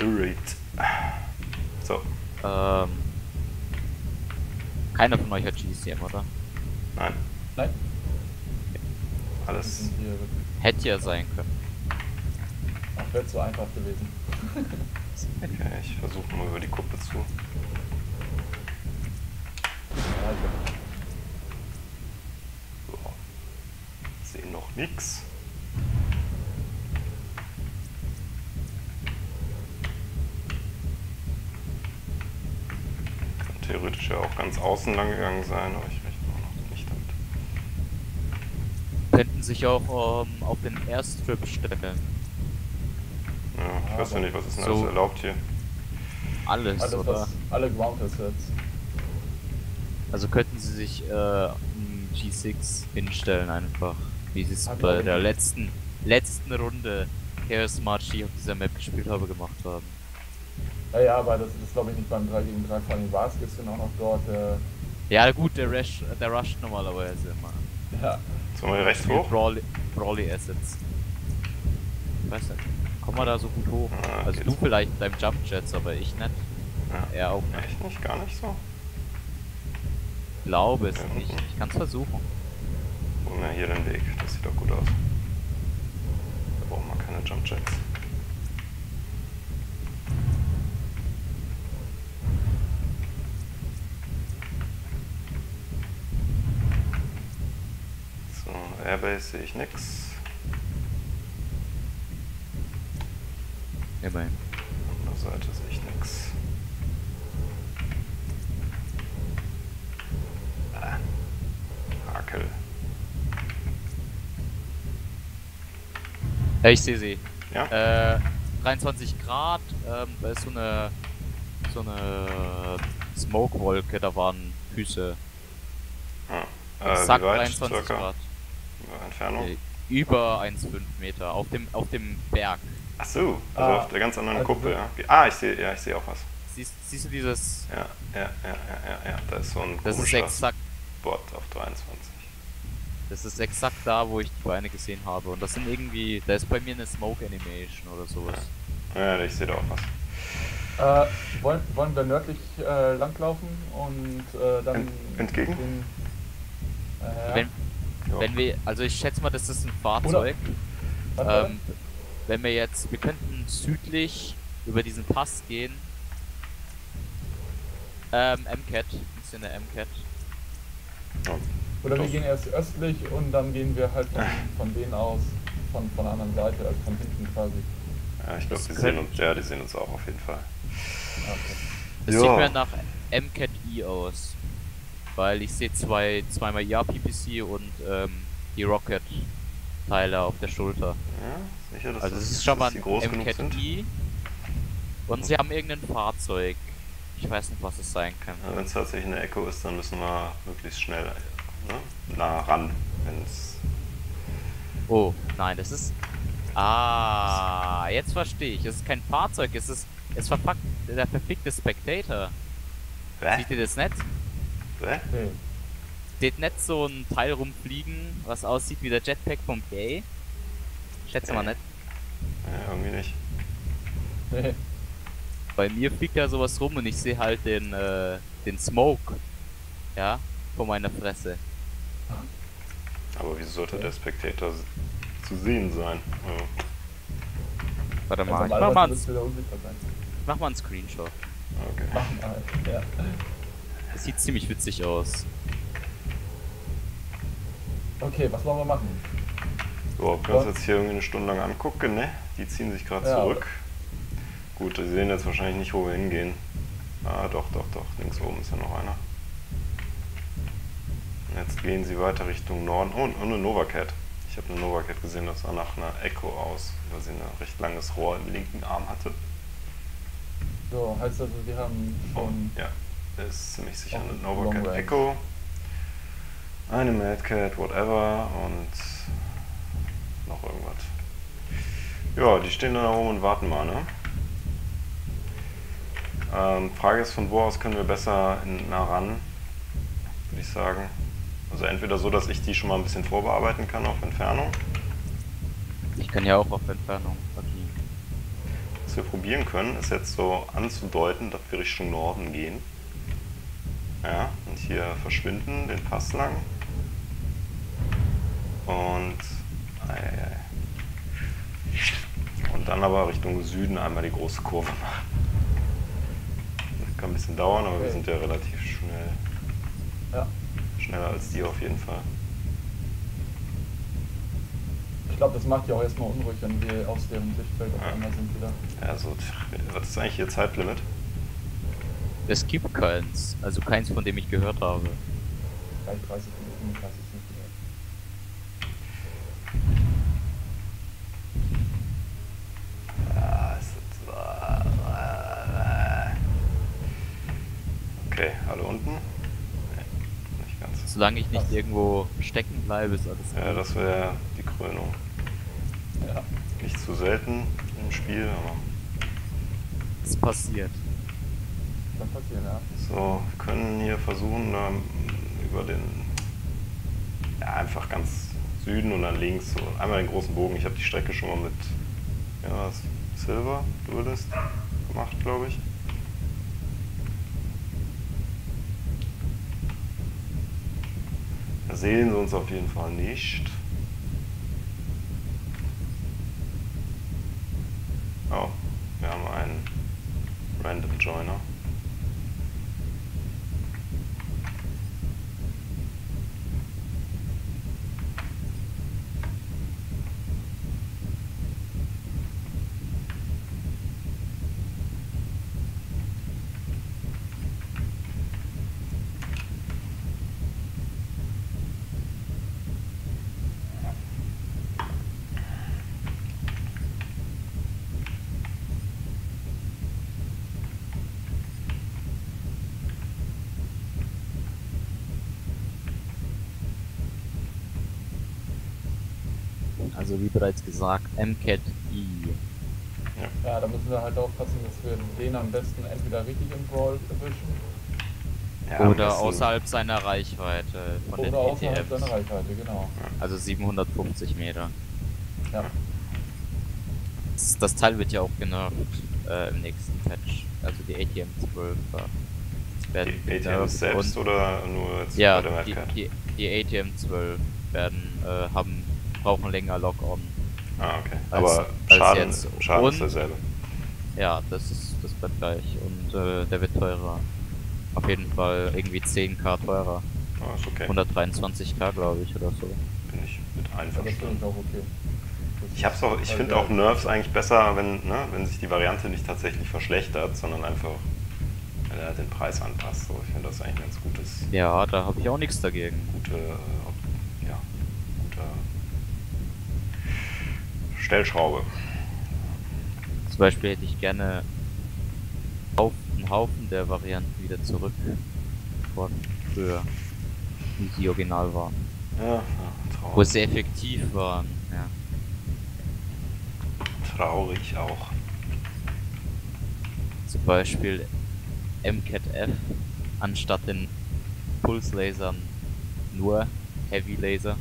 Alright. So, Ähm, keiner von euch hat GCM, oder? nein, Nein, alles. Hätte ja sein können. Ach, wäre zu einfach gewesen. Okay, ich versuche mal über die Kuppe zu. So. Sehen noch nix. Kann theoretisch ja auch ganz außen lang gegangen sein, aber ich rechne auch noch nicht damit. Könnten sich auch ähm, auf den Airstrip stellen. Ja, ich Ja, weiß ja nicht, was ist denn so- alles erlaubt hier. Alles, Alles, oder? was, alle Ground Assets. Also könnten sie sich äh, ein G6 hinstellen einfach. Wie sie es ich bei der letzten letzten Runde Chaos March, die ich auf dieser Map gespielt habe, gemacht haben. Ja, ja, aber das ist glaube ich nicht beim 3 gegen 3, vor allem war es gestern auch noch dort. Äh, Ja gut, der Rush, der rusht normalerweise immer. ja, Sollen wir rechts hoch? Brawly, Brawly Assets. Ich weiß nicht. Kommen wir da so gut hoch? Ah, also du vielleicht mit deinem Jump Jets, aber ich nicht. Ja. Er auch nicht. Echt nicht? Gar nicht so? Ich glaube es Ja, nicht. Ich kann es versuchen. Wir hier den Weg. Das sieht doch gut aus. Da brauchen wir keine Jump Jacks. So, Airbase sehe ich nix. Immerhin. An der Seite sehe ich nix. Ah. Hakel. Ja, ich sehe sie. Ja? Äh, 23 Grad, ähm, da ist so eine so eine Smoke-Wolke, da waren Füße. Ah. Äh, weit 23 circa? Grad. Entfernung? Äh, über 1,5 Meter auf dem auf dem Berg. Ach so, also Ah, auf der ganz anderen also Kuppe, ja. Ah, ich sehe, ja, ich sehe auch was. Siehst, siehst du dieses? Ja, ja, ja, ja, ja, ja. Da ist so ein Das ist exakt, Spot auf 23. das ist exakt da, wo ich die Beine gesehen habe. Und das sind irgendwie, da ist bei mir eine Smoke Animation oder sowas. Ja, ich sehe da auch was. äh, wollen, wollen wir nördlich äh, langlaufen und äh, dann. Ent- entgegen? Den, äh, Wenn, Ja. wenn wir, also ich schätze mal, das ist ein Fahrzeug. Ähm, wenn wir jetzt, wir könnten südlich über diesen Pass gehen. Ähm, MCAT, ein bisschen der MCAT. Ja. Oder wir gehen erst östlich und dann gehen wir halt von, von denen aus, von, von der anderen Seite, also von hinten quasi. Ja, ich glaube, die sehen uns, ja, die sehen uns auch auf jeden Fall. Okay. Das Ja. sieht mir nach MCAT E aus. Weil ich sehe zwei, zweimal Ja PPC und ähm, die Rocket Teile auf der Schulter. Ja, sicher, dass, Also das, es ist schon mal ein MCAT. E. Und sie haben irgendein Fahrzeug. Ich weiß nicht, was es sein kann. Ja, Wenn es tatsächlich eine Echo ist, dann müssen wir möglichst schnell ne, nah ran. Wenn's Oh, nein, das ist. Ah, jetzt verstehe ich. Es ist kein Fahrzeug, es ist. Es verpackt der verfickte Spectator. Hä? Sieht ihr das nicht? Hä? Nee. Steht nicht so ein Teil rumfliegen, was aussieht wie der Jetpack vom Gay? Schätze mal nicht. Ja, irgendwie nicht. Nee. Bei mir fliegt ja sowas rum und ich sehe halt den, äh, den Smoke. Ja, vor meiner Fresse. Aber wieso sollte der Spectator zu sehen sein? Ja. Warte Also mal, ich mach mal, ein, ich mach mal einen Screenshot. Okay. Mach mal. Ja. Das sieht ziemlich witzig aus. Okay, was wollen wir machen? So, ob wir uns jetzt hier irgendwie eine Stunde lang angucken, ne? Die ziehen sich gerade Ja, zurück. Gut, die sehen jetzt wahrscheinlich nicht, wo wir hingehen. Ah, doch, doch, doch. Links oben ist ja noch einer. Und Jetzt gehen sie weiter Richtung Norden. Oh, und eine Novacat. Ich habe eine Novacat gesehen, das sah nach einer Echo aus, weil sie ein recht langes Rohr im linken Arm hatte. So, heißt also, wir haben schon. Ja, das ist ziemlich sicher Auch eine Novacat. Echo. Eine Madcat, whatever und noch irgendwas. Ja, die stehen da oben und warten mal, ne? Ähm, Frage ist, von wo aus können wir besser nah ran, würde ich sagen. Also entweder so, dass ich die schon mal ein bisschen vorbearbeiten kann auf Entfernung. Ich kann ja auch auf Entfernung. Das was wir probieren können, ist jetzt so anzudeuten, dass wir Richtung Norden gehen. Ja, und hier verschwinden, den Pass lang. Und. Und dann aber Richtung Süden einmal die große Kurve machen. Das kann ein bisschen dauern, aber wir Okay. sind ja relativ schnell. Ja. Schneller als die auf jeden Fall. Ich glaube, das macht ja auch erstmal unruhig, wenn wir aus deren Sichtfeld auf Ja. einmal sind wieder. Ja, so, was ist eigentlich Ihr Zeitlimit? Es gibt keins. Also keins, von dem ich gehört habe. Vielleicht 30 Minuten, ich weiß es nicht mehr. Ja, okay, alle unten? Nee, nicht ganz. Solange ich nicht irgendwo stecken bleibe, ist alles Ja, gut. das wäre die Krönung. Ja. Nicht zu selten im Spiel, aber Es passiert. Kann passieren, ja. so, wir können hier versuchen, über den, ja, einfach ganz Süden und dann links, so einmal den großen Bogen. Ich habe die Strecke schon mal mit, ja, Silver Duelist gemacht, glaube ich. Da sehen sie uns auf jeden Fall nicht. Oh, wir haben einen Random Joiner. Also wie bereits gesagt, MCAT E. Ja, da müssen wir halt aufpassen, dass wir den am besten entweder richtig im Brawl erwischen Ja, Oder außerhalb seiner Reichweite von den oder außerhalb ETFs. seiner Reichweite, genau. Also 750 Meter. Ja. Das, das Teil wird ja auch genervt äh, im nächsten Patch. Also die ATM 12 äh, werden Die genervt selbst und oder nur jetzt ja, bei der die, die, die ATM 12 werden äh, haben brauchen länger Lock-on. Ah, okay. als- Aber als Schaden, jetzt. Schaden ist Und- derselbe. Ja, das ist das bleibt gleich und äh, der wird teurer. Auf jeden Fall irgendwie 10k teurer. Ah, ist okay. 123k glaube ich oder so. Bin ich mit einverstanden. ich okay. Ich hab's auch, ich ist finde auch Nerves eigentlich besser, wenn, ne, wenn sich die Variante nicht tatsächlich verschlechtert, sondern einfach wenn er den Preis anpasst. So, ich finde das eigentlich ein ganz gutes, Ja, da habe ich auch nichts dagegen. gute, äh, Op- ja, gute Stellschraube. Zum Beispiel hätte ich gerne einen Haufen der Varianten wieder zurück von früher, wie sie original waren. Ja, ja Wo traurig. sie effektiv waren, ja. traurig auch. Zum Beispiel MCAT-F anstatt den Pulslasern nur Heavy Laser.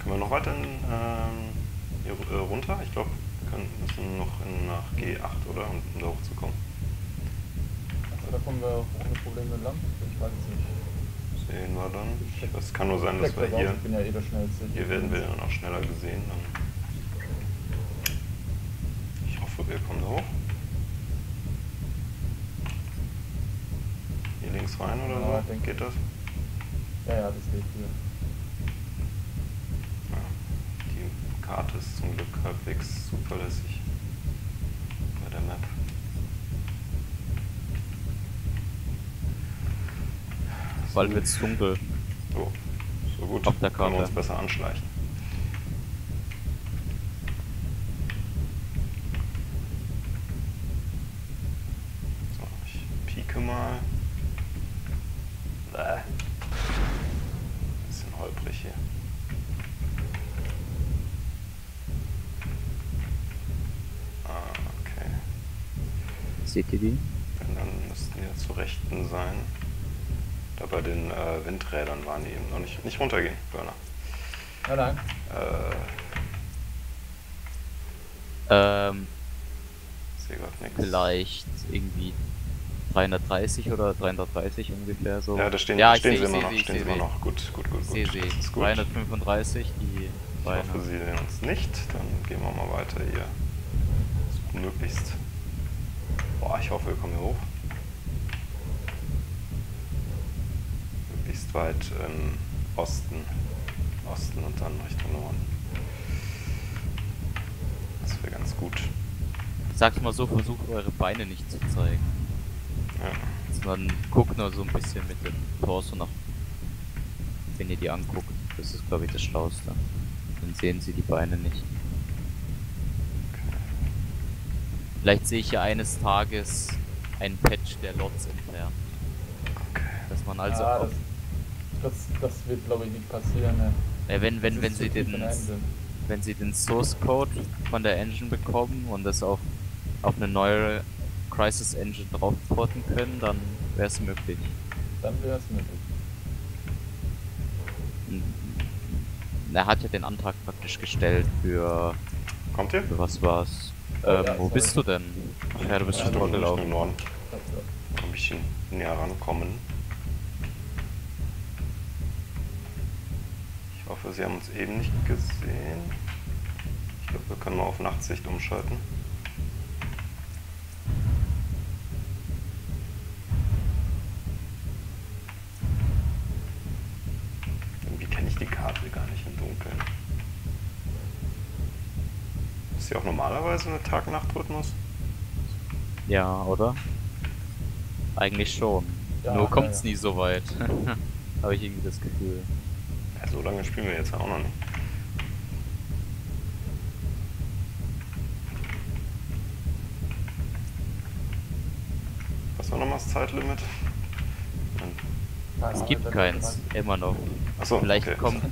Können wir noch weiter in, ähm, hier äh, runter? Ich glaube, wir können, müssen noch in, nach G8, oder? Um, um da hochzukommen. Also da kommen wir ohne Probleme lang. Ich weiß es nicht. Sehen wir dann. Es kann nur sein, dass wir hier, Ich bin ja eh der Schnellste. hier werden wir dann auch schneller gesehen. Dann ich hoffe, wir kommen da hoch. Hier links rein oder Ja, so? Geht das? Ja, ja, das geht hier. Ja. Die Karte ist zum Glück halbwegs zuverlässig bei der Map. Bald wird's dunkel. So, so gut. Auf der Können wir uns Karte. besser anschleichen. So, ich pieke mal. Bäh. Bisschen holprig hier. Ah, okay. Seht ihr die? Und dann müssten die ja zu Rechten sein. Da bei den äh, Windrädern waren die eben noch nicht, nicht runtergehen, Burner. Nein, nein. Äh, Ähm, sehe gerade nichts. vielleicht irgendwie 330 oder 330 ungefähr so. Ja, da stehen, Ja, stehen sie immer noch. sie, stehen sie immer sie. noch. Gut, gut, gut, gut. sie. Das ist gut. 335 die Ich hoffe, sie sehen uns nicht. Dann gehen wir mal weiter hier. Möglichst. Boah, ich hoffe, wir kommen hier hoch. Möglichst weit im Osten. Osten und dann Richtung Norden. Das wäre ganz gut. Sag's mal so, versucht eure Beine nicht zu zeigen. Ja. Sondern guckt nur so ein bisschen mit dem Torso nach. Wenn ihr die anguckt. Das ist glaube ich das Schlauste. Dann sehen sie die Beine nicht. Vielleicht sehe ich ja eines Tages einen Patch der Lots entfernt. Okay. Dass man also auf, das, das, das wird glaube ich nicht passieren. Ne? äh, wenn, wenn, Das wenn sie den wenn sie den Source Code von der Engine bekommen und das auf, auf eine neue Crisis Engine draufporten können, dann wäre es möglich. Dann wäre es möglich. Und Er hat ja den Antrag praktisch gestellt für, Kommt ihr? für was war's? Ähm, wo bist du denn? Ach ja, du bist schon Richtung, Richtung vorgelaufen. Norden. Das, ja. Ein bisschen näher rankommen. Ich hoffe, Sie haben uns eben nicht gesehen. Ich glaube, wir können mal auf Nachtsicht umschalten. Irgendwie kenne ich die Karte gar nicht im Dunkeln. Ist sie auch normalerweise eine Tag-Nacht-Rhythmus? Ja, oder? Eigentlich schon. Ja, Nur ja, kommt's ja. nie so weit. Habe ich irgendwie das Gefühl. Ja, so lange spielen wir jetzt auch noch nicht. Was war nochmal das Zeitlimit? Es gibt keins, immer noch. Achso, Vielleicht okay. kommt,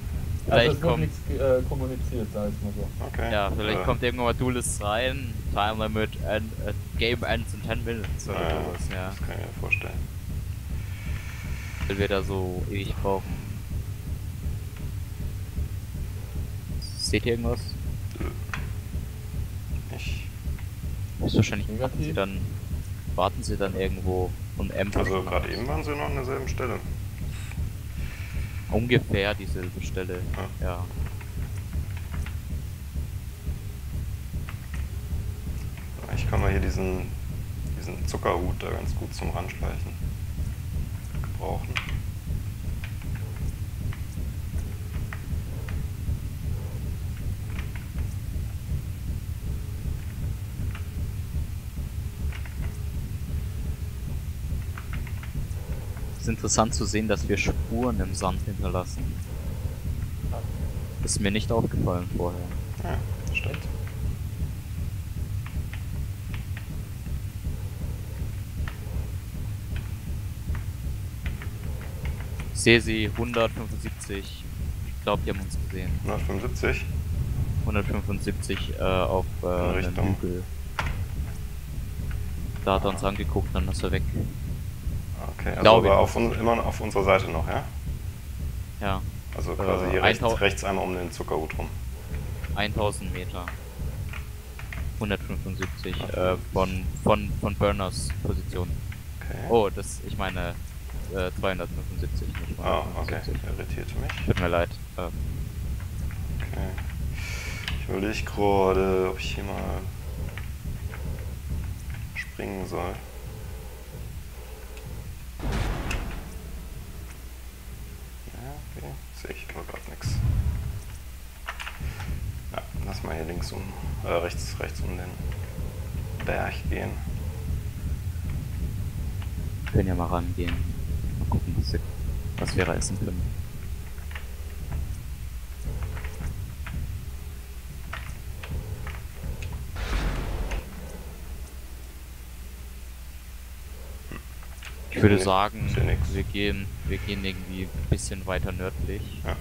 Also vielleicht es wird kommt, nichts äh, kommuniziert, sag ich mal so. Okay. ja, vielleicht äh, kommt irgendwann mal Duelist rein, Time Limit, and, äh, Game ends in 10 Minutes oder ja, sowas, ja. Das kann ich mir vorstellen. Weil wir da so ewig brauchen. Seht ihr irgendwas? Ich, Ist wahrscheinlich warten sie dann warten sie dann irgendwo und M also gerade eben waren sie noch an derselben Stelle. Ungefähr dieselbe Stelle. Ja. Ich kann mal hier diesen, diesen Zuckerhut da ganz gut zum Ranschleichen gebrauchen. Es ist interessant zu sehen, dass wir Spuren im Sand hinterlassen. Das ist mir nicht aufgefallen vorher. Ja, das stimmt. Ich sehe sie 175. Ich glaube, die haben uns gesehen. 175. 175 äh, auf äh, Richtung. Hügel. Da hat er uns angeguckt, dann ist er weg. Okay, also Glaube aber auf, un, immer auf unserer Seite noch, ja? Ja, Also quasi hier Äh, rechts, 1000 rechts einmal um den Zuckerhut rum. 1000 Meter. 175 äh, von, von, von Burners Position. Okay. Oh, das, ich meine äh, 275, nicht Ah, okay. 175. Irritierte mich. Tut mir leid. Äh, Okay. Ich überlege gerade, ob ich hier mal springen soll. Ja, okay. Sehe ich aber gerade nichts. Ja, lass mal hier links um, äh, rechts, rechts um den Berg gehen. können ja mal rangehen. Mal gucken, was wir, was wir reißen können. Ich würde Nee, sagen, nix. wir gehen, wir gehen irgendwie ein bisschen weiter nördlich, Ja.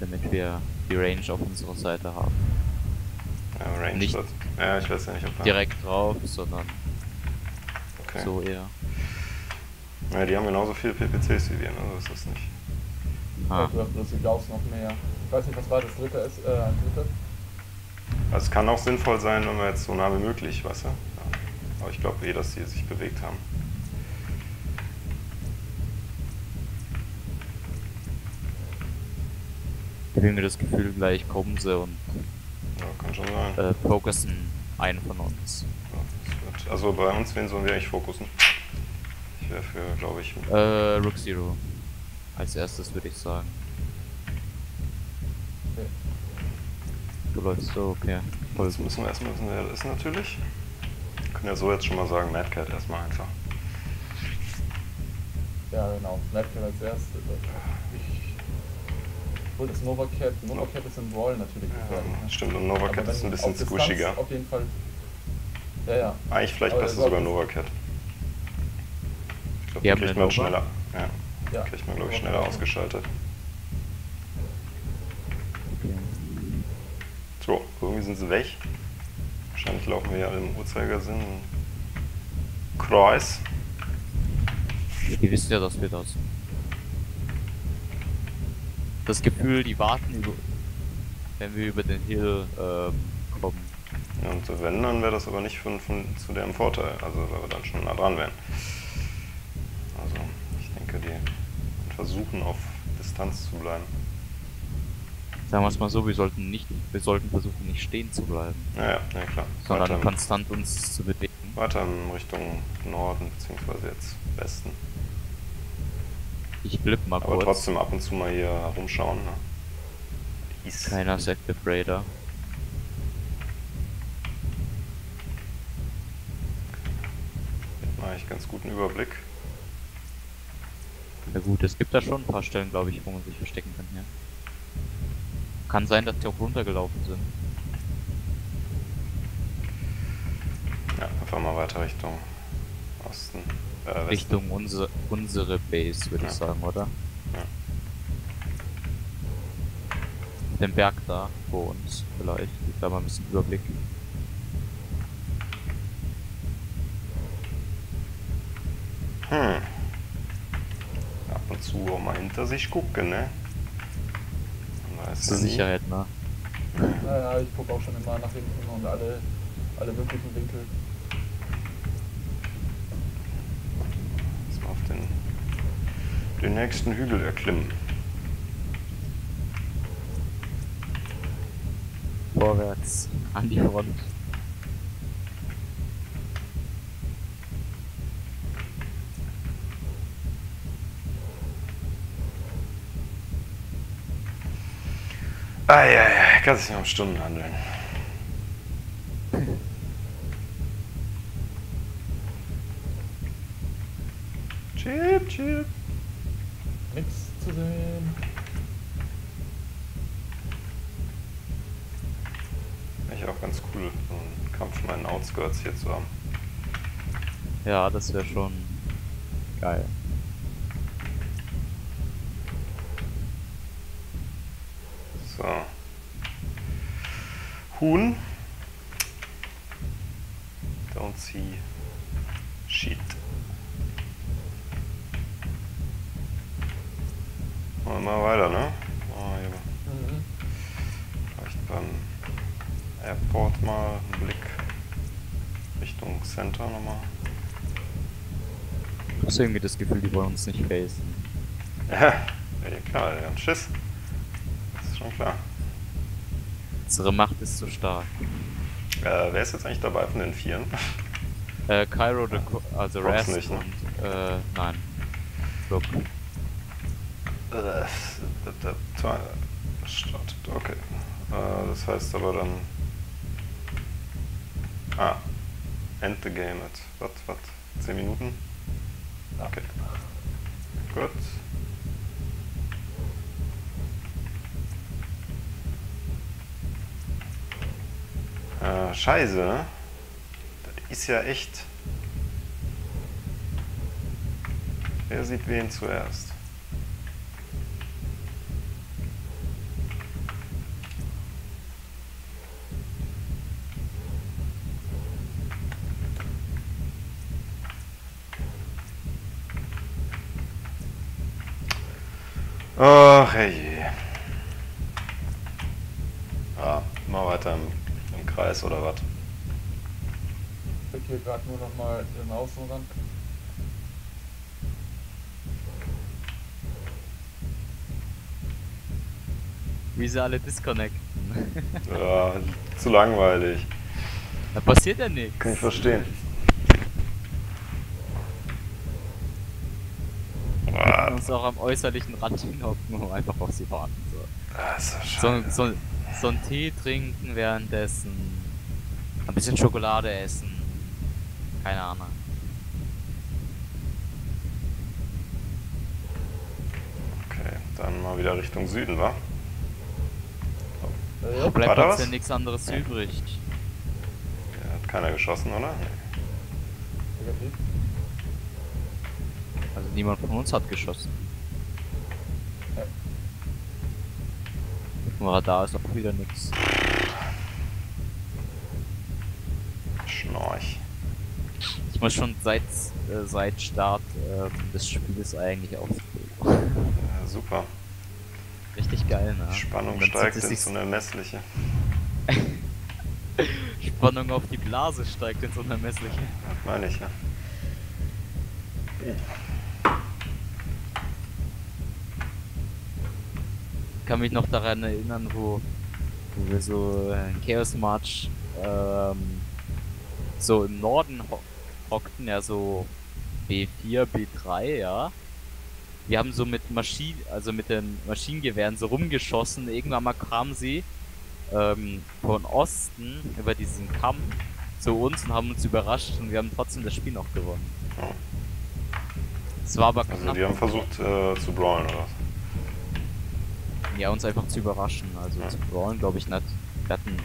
damit wir die Range auf unserer Seite haben. Ja, Range Nicht wird- Ja, ich weiß ja nicht, ob wir- Direkt drauf, sondern Okay. so eher. Ja, die haben genauso viele PPCs wie wir, ne? So ist das nicht. Ah, die Gauss noch mehr. Ich weiß nicht, was war das dritte? Ist, äh, dritte? Also es kann auch sinnvoll sein, wenn wir jetzt so nah wie möglich, weißt du? Ja. Aber ich glaube eh, dass die sich bewegt haben. Habe irgendwie das Gefühl, gleich kommen sie und Ja, kann schon sein. äh, fokussen einen von uns. Ja, also bei uns, wen sollen wir eigentlich fokussen? Ich wäre für, glaube ich, Äh, Rook Zero. Als erstes würde ich sagen. Okay. Du läufst so, okay. Voll Jetzt müssen wir erstmal wissen, wer das ist natürlich. Wir können ja so jetzt schon mal sagen, Mad Cat erstmal einfach. Ja, genau. Nightcat als erstes. Ich. Obwohl das Nova Cat, Nova Cat ist im Brawl natürlich gefährlich. Ja, ne? stimmt, und Nova Aber Cat wenn ist ein bisschen squishiger. Auf jeden Fall. Ja, ja. Eigentlich vielleicht Aber besser sogar Nova Cat. Ich glaube, haben kriegt man schneller. Ja, ja. kriegt man, glaube ich, schneller ausgeschaltet. So, irgendwie sind sie weg. Wahrscheinlich laufen wir ja im Uhrzeigersinn. Kreis. Die wissen ja, dass wir das. Das Gefühl, die warten wenn wir über den Hill ähm, kommen. Ja, und wenn, dann wäre das aber nicht von, von, zu deren Vorteil. Also, weil wir dann schon nah dran wären. Also, ich denke, die versuchen auf Distanz zu bleiben. Sagen wir es mal so, wir sollten nicht, wir sollten versuchen, nicht stehen zu bleiben, Ja, ja, ja klar. sondern Weiter, konstant uns zu bewegen. weiter in Richtung Norden, beziehungsweise jetzt Westen. Ich blipp mal Aber kurz. trotzdem ab und zu mal hier herumschauen. Ne? East. Keiner ist Active Raider. Man eigentlich ganz guten Überblick. Na gut, es gibt da schon ein paar Stellen, glaube ich, wo man sich verstecken kann hier. Kann sein, dass die auch runtergelaufen sind. Ja, einfach mal weiter Richtung Osten. Äh. Richtung unsere, unsere Base, würde Ja. ich sagen, oder? Ja. Den Berg da vor uns vielleicht. Ich da mal ein bisschen Überblick. Hm. Ab und zu auch mal hinter sich gucken, ne? Zur. Sicherheit, ne? Naja, ich gucke auch schon immer nach hinten und alle, alle möglichen Winkel. Jetzt mal auf den, den nächsten Hügel erklimmen. Vorwärts. An die Front. Eieiei, kann sich noch um Stunden handeln. Chip, chip. Nix zu sehen. Eigentlich auch ganz cool, so einen Kampf hier zu haben. Ja, das wäre schon geil. So. Huhn. Don't see shit. Machen wir mal weiter, ne? Oh, hier Mhm. vielleicht beim Airport mal einen Blick Richtung Center nochmal. Ich habe irgendwie das Gefühl, die wollen uns nicht facen. Ja, ja klar, die haben Schiss. Das ist schon klar. Unsere Macht ist zu stark. Äh, wer ist jetzt eigentlich dabei von den Vieren? Äh, Cairo, the also Rest nicht, ne? und, äh, nein. Look. Äh, der- der Teil startet, okay. Äh, das heißt aber dann. Ah, end the game at. Was, was? 10 Minuten? Okay. Gut. Äh, scheiße? Das ist ja echt. Wer sieht wen zuerst? Ach, herrje. Ja, mal weiter im, im Kreis oder was? Ich krieg hier gerade nur noch mal den Außenrand. Wie sie alle disconnecten. Ja, zu langweilig. da passiert ja nichts. Kann ich verstehen. Uns auch am äußerlichen Rand hinhocken und einfach auf sie warten. So. so So, so, so einen Tee trinken währenddessen. Ein bisschen Schokolade essen. Keine Ahnung. Okay, dann mal wieder Richtung Süden, wa? Ja. Bleibt uns was? ja nichts anderes Nee. übrig. Ja, hat keiner geschossen, oder? Nee. Niemand von uns hat geschossen. Ja. Dem Radar ist auch wieder nichts. Schnorch. Ich muss schon seit, äh, seit Start ähm, des Spiels eigentlich auf. Ja, super. Richtig geil, ne? Spannung steigt ins Unermessliche. Spannung auf die Blase steigt ins Unermessliche. Das meine ich, ja. Ich kann mich noch daran erinnern, wo, wo wir so in Chaos March ähm, so im Norden ho hockten, ja so B4, B3, ja. Wir haben so mit Maschinen, also mit den Maschinengewehren so rumgeschossen. Irgendwann mal kamen sie ähm, von Osten über diesen Kamm zu uns und haben uns überrascht und wir haben trotzdem das Spiel noch gewonnen. Es war aber Also knapp. die haben versucht äh, zu brawlen, oder was? Ja, uns einfach zu überraschen. Also Ja. zu brawlen glaube ich nicht. Wir hatten,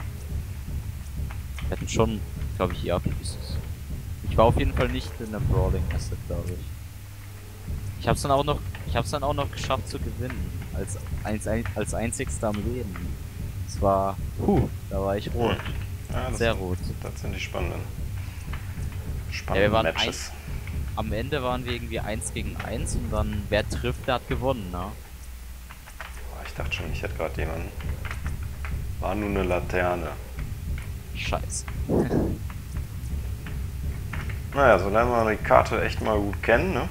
wir hatten schon, glaube ich, ERPs. Ich war auf jeden Fall nicht in einem Brawling Asset, glaube ich. Ich hab's dann auch noch, ich hab's dann auch noch geschafft zu gewinnen. Als, als, als einzigster am Leben. Es war, puh, da war ich rot. Ja, Sehr rot. Das sind die spannenden. Ja, Spannenden waren Matches. Am Ende waren wir irgendwie 1 gegen 1 und dann, wer trifft, der hat gewonnen, ne? Ich dachte schon, ich hätte gerade jemanden. War nur eine Laterne. Scheiße. Naja, so lernen wir die Karte echt mal gut kennen, ne?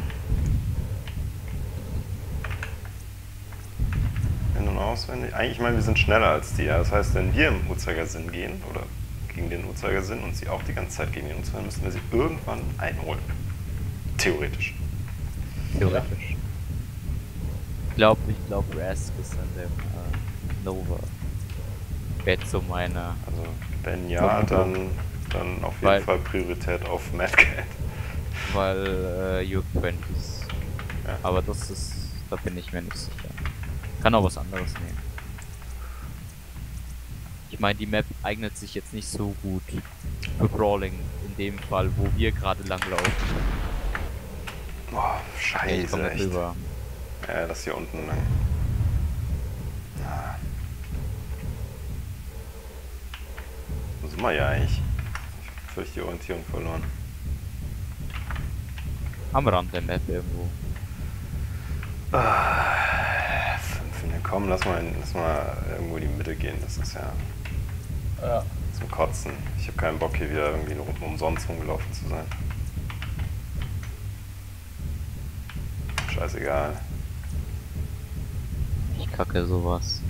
In- und auswendig. Eigentlich, ich meine, wir sind schneller als die. Ja. Das heißt, wenn wir im Uhrzeigersinn gehen oder gegen den Uhrzeigersinn und sie auch die ganze Zeit gegen den Uhrzeigersinn, müssen wir sie irgendwann einholen. Theoretisch. Theoretisch. Ich glaube, ich glaube, Rask ist an dem äh, Nova. Wäre jetzt so meine. Also, wenn ja, dann, dann auf jeden Weil- Fall Priorität auf Mad Cat. Weil äh, U20s. Ja. Aber das ist. Da bin ich mir nicht sicher. Kann auch was anderes nehmen. Ich meine, die Map eignet sich jetzt nicht so gut für Brawling. In dem Fall, wo wir gerade langlaufen. Boah, Ja, ich komm scheiße, da Ja, das hier unten lang. Ah. Wo sind wir ja eigentlich? Ich hab völlig die Orientierung verloren. Am Rand der Map irgendwo. Ah, fünf in den Komm, lass mal, in, lass mal irgendwo in die Mitte gehen. Das ist ja Ja. zum Kotzen. Ich habe keinen Bock, hier wieder irgendwie rum, umsonst rumgelaufen zu sein. Scheißegal. Kacke sowas.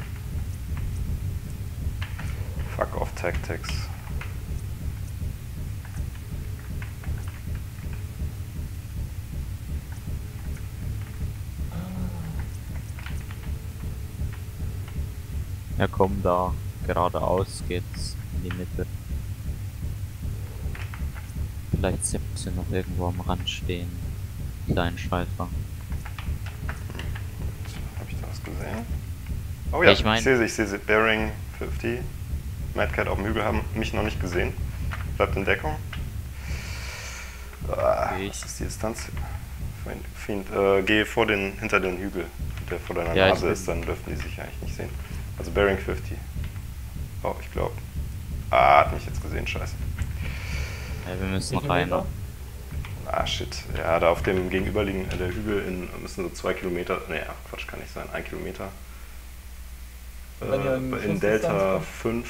Fuck off Tactics. Ja komm da, geradeaus geht's in die Mitte. Vielleicht sind sie noch irgendwo am Rand stehen. Kleinen Scheißer. Habe ich da was gesehen? Oh ja, Ich mein- ich sehe sie, ich sehe sie. Bearing 50. Mad Cat auf dem Hügel haben mich noch nicht gesehen. Bleibt in Deckung. Ah, Geh was ich. ist die Distanz? Fiend, äh, geh vor den, hinter den Hügel, der vor deiner Ja, Nase ist, dann dürfen die sich eigentlich nicht sehen. Also Bearing 50. Oh, ich glaube. Ah, hat mich jetzt gesehen, scheiße. Ja, wir müssen rein. Ah, shit. Ja, da auf dem gegenüberliegenden, äh, der Hügel in, müssen so zwei Kilometer, nee, ach, Quatsch, kann nicht sein, ein Kilometer. Äh, in Delta kommt? 5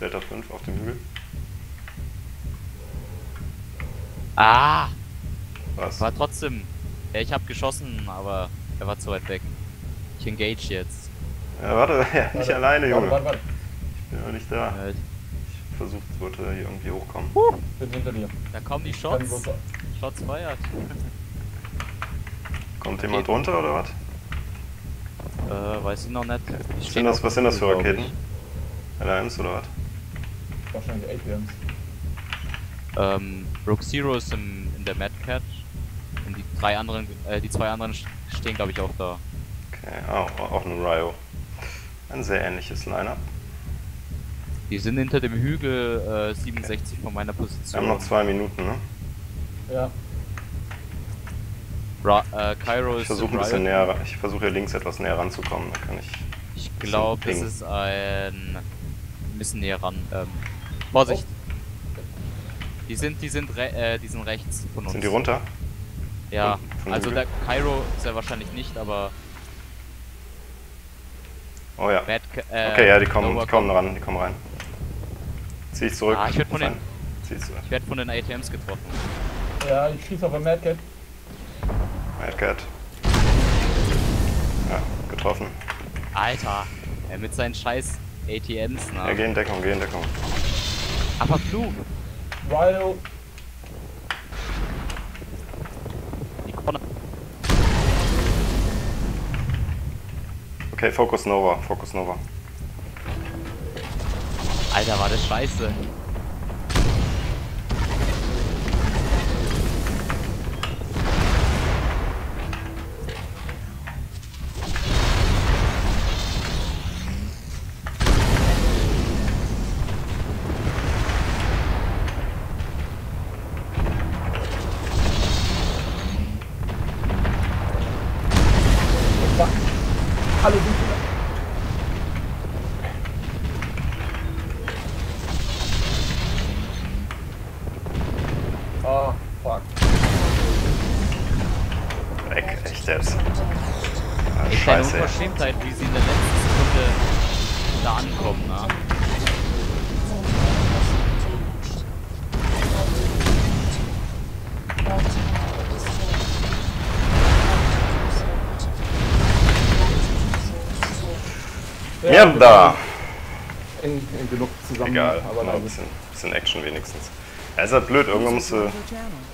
Delta 5 auf dem Hügel. Ah! Was? War trotzdem. Ja, ich habe geschossen, aber er war zu weit weg. Ich engage jetzt. Ja, warte, ja, nicht Warte, alleine, Warte, Junge. warte, warte. Ich bin ja nicht da. Äh, Ich versuche, wollte hier irgendwie hochkommen. Ich bin hinter dir. da kommen die Shots. Shots feiert. Kommt Raketen. jemand runter oder was? Äh, weiß ich noch nicht. Ich sind das, was sind das für. Raketen? LRMs oder was? Wahrscheinlich APMs. Ähm, Rogue Zero ist im, in der Mad Cat. Und die drei anderen, äh, die zwei anderen st- stehen glaube ich auch da. Okay, oh, auch eine Ryo. Ein sehr ähnliches Line-Up. Die sind hinter dem Hügel äh, 67 von meiner Wir Position. haben noch zwei Minuten, ne? Ja. Ra äh, Cairo Ich ist versuche ein bisschen näher, ich versuche hier links etwas näher ranzukommen, da kann ich. Ich glaube, das ist ein ein bisschen näher ran. Ähm, Vorsicht! Die sind, die sind, re äh, die sind rechts von uns. Sind die runter? Ja, Von- von also Hügel? der Cairo ist er wahrscheinlich nicht, aber Oh ja. Ca- äh, Okay, ja, die kommen, die kommen ran, die kommen rein. Zieh ich zurück. Ah, ich werd von den- ich werde von den ATMs getroffen. Ja, ich schieße auf ein Madcat. Madcat. Ja, getroffen. Alter, er mit seinen scheiß ATMs, ne? Ja, geh in Deckung, geh in Deckung. Aber Flug! Ryo. Die Corner. Okay, Focus Nova, Focus Nova. Alter, war das scheiße. Ah, fuck. Weg, echt jetzt. Ah, eine Scheiße. ey. Unverschämtheit, wie sie in der letzten Sekunde da ankommen, ne? Mierda! Eng, eng genug zusammen. Egal, aber noch ein nein. bisschen, bisschen Action wenigstens. Ja, ist halt blöd, irgendwann musst du.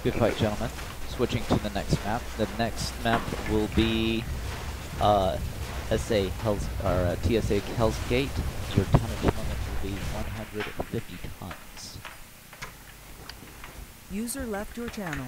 Good fight, gentlemen. Switching to the next map. The next map will be uh, SA Hell's or uh, TSA Hell's Gate. Your tonnage limit will be 150 tons. User left your channel.